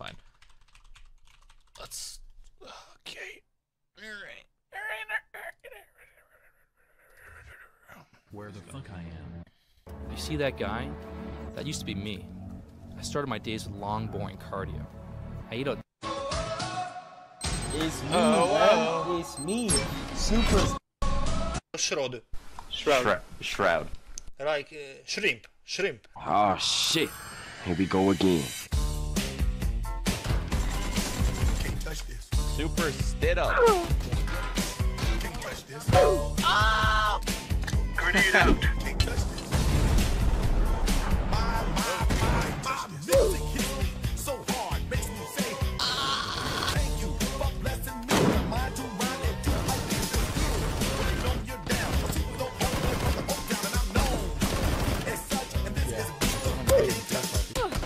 fine. Let's. Okay. Alright. Where the fuck I am. You see that guy? That used to be me. I started my days with long, boring cardio. I eat a. It's me, oh. It's me. Super. Shroud. Shroud. Shroud. Shroud. Like uh, shrimp. Shrimp. Oh shit. Here we go again. Super Stidham. Grenade out.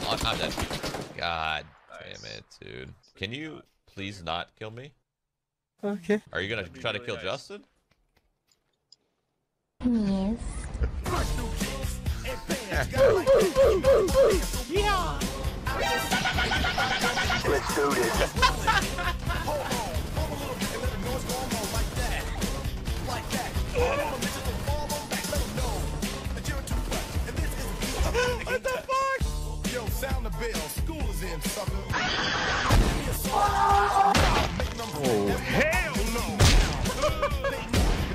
Oh, God damn it, dude. Can you please not kill me? Okay. Are you gonna try to kill Justin? Let's do this. Yo, sound the bell. School is in, sucker.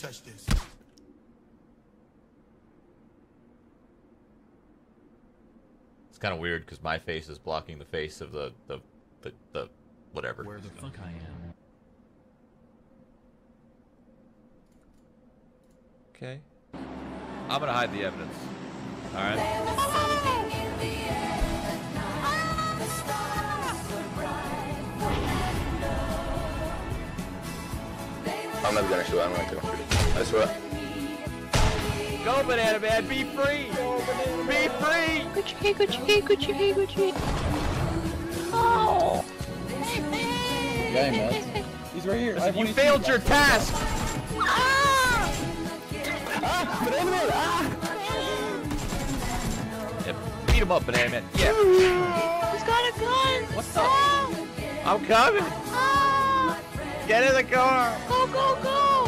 touch this. It's kind of weird because my face is blocking the face of the the the, the whatever. Where the fuck I am. Okay. I'm gonna hide the evidence. All right. I'm never gonna shoot. I'm gonna kill him. I swear. Go, banana man. Be free. Be free. Gucci, Gucci, Gucci, Gucci. Oh. Guy, man. He's right here. You failed your task. Ah! Yeah, beat him up, banana man. Yeah. He's got a gun. What's up? Ah! I'm coming. Ah! Get in the car. Go, go, go.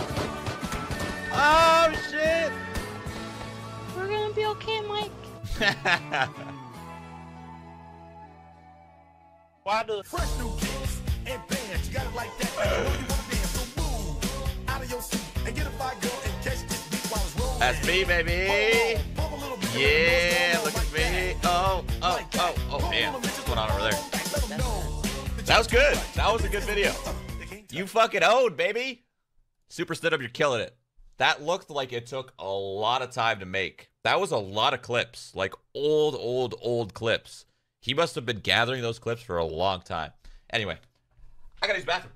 Oh shit. We're gonna be okay, Mike. Why the? Fresh new kicks and bands. You got it like that. You know you wanna dance. So move out of your seat and get a fire girl and catch this beat while it's rolling. That's me, baby. Pump a little. Yeah, look at me. Oh, oh, oh, oh, oh man. What's going on over there? Let 'em know. That was good. That was a good video. You fucking owed, baby. Super stood up, you're killing it. That looked like it took a lot of time to make. That was a lot of clips, like old, old, old clips. He must have been gathering those clips for a long time. Anyway, I gotta use bathroom.